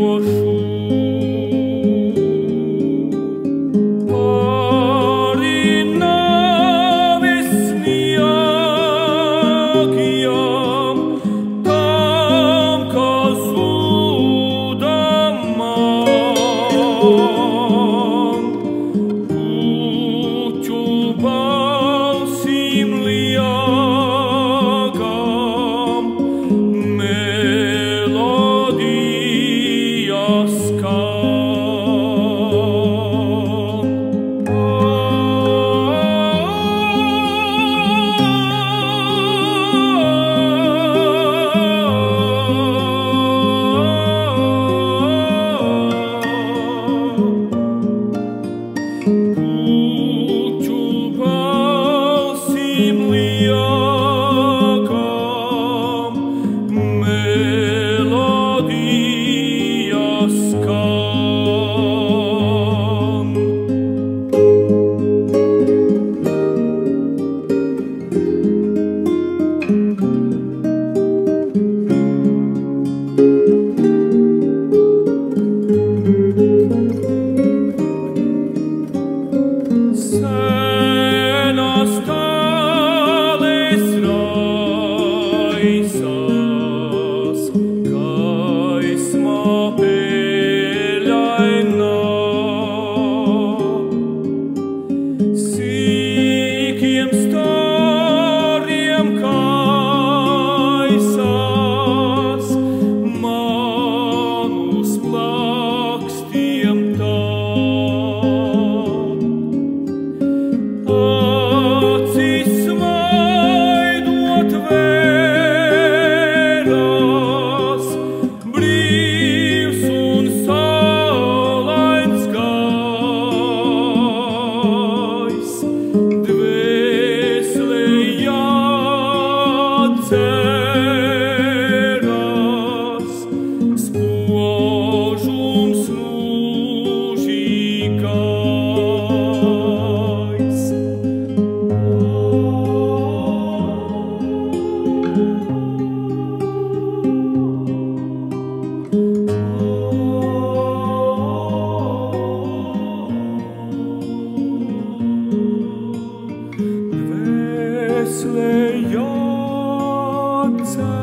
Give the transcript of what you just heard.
was So.